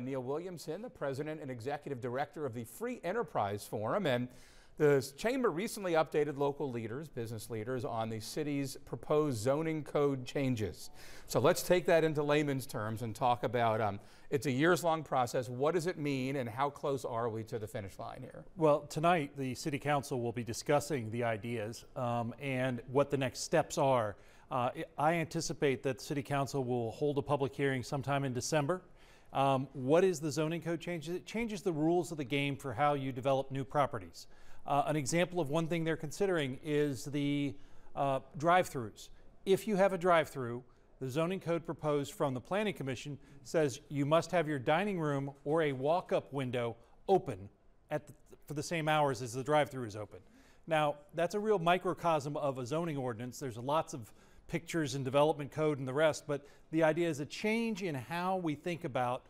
Neil Williamson, the president and executive director of the Free Enterprise Forum. And the chamber recently updated local leaders, business leaders, on the city's proposed zoning code changes. So let's take that into layman's terms and talk about um, it's a years long process. What does it mean, and how close are we to the finish line here? Well, tonight the City Council will be discussing the ideas um, and what the next steps are. Uh, I anticipate that City Council will hold a public hearing sometime in December. Um, what is the zoning code changes? It changes the rules of the game for how you develop new properties. Uh, an example of one thing they're considering is the uh, drive-throughs. If you have a drive-through, the zoning code proposed from the Planning Commission says you must have your dining room or a walk-up window open at the, for the same hours as the drive-through is open. Now, that's a real microcosm of a zoning ordinance. There's a lots of pictures and development code and the rest, but the idea is a change in how we think about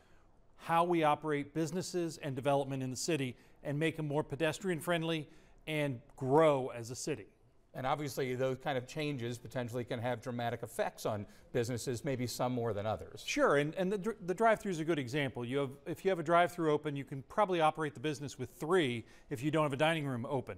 how we operate businesses and development in the city and make them more pedestrian friendly and grow as a city. And obviously, those kind of changes potentially can have dramatic effects on businesses, maybe some more than others. Sure, and, and the, the drive-through is a good example. You have, if you have a drive-through open, you can probably operate the business with three if you don't have a dining room open.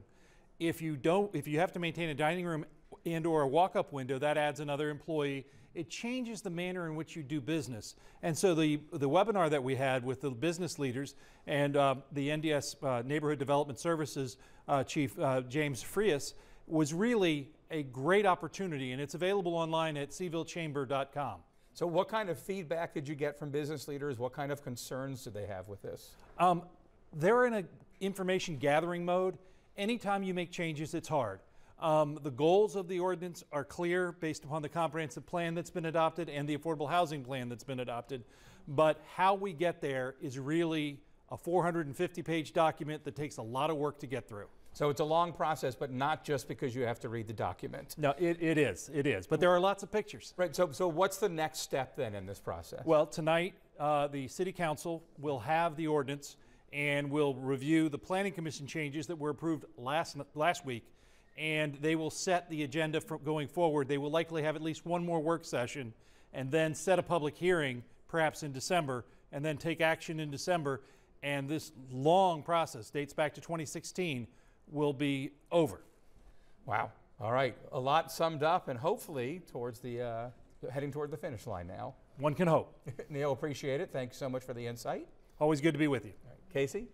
If you don't, if you have to maintain a dining room and or a walk-up window, that adds another employee. It changes the manner in which you do business. And so the, the webinar that we had with the business leaders and uh, the NDS uh, Neighborhood Development Services uh, Chief uh, James Freas was really a great opportunity and it's available online at cvillechamber.com. So what kind of feedback did you get from business leaders? What kind of concerns do they have with this? Um, they're in an information gathering mode. Anytime you make changes, it's hard. Um, the goals of the ordinance are clear based upon the comprehensive plan that's been adopted and the affordable housing plan that's been adopted. But how we get there is really a 450 page document that takes a lot of work to get through. So it's a long process, but not just because you have to read the document. No, it, it is. It is. But there are lots of pictures. Right. So, so what's the next step then in this process? Well, tonight, uh, the City Council will have the ordinance and will review the Planning Commission changes that were approved last, last week and they will set the agenda for going forward. They will likely have at least one more work session and then set a public hearing, perhaps in December, and then take action in December. And this long process dates back to 2016 will be over. Wow. All right. A lot summed up and hopefully towards the uh, heading toward the finish line now. One can hope. Neil, appreciate it. Thanks so much for the insight. Always good to be with you. Casey?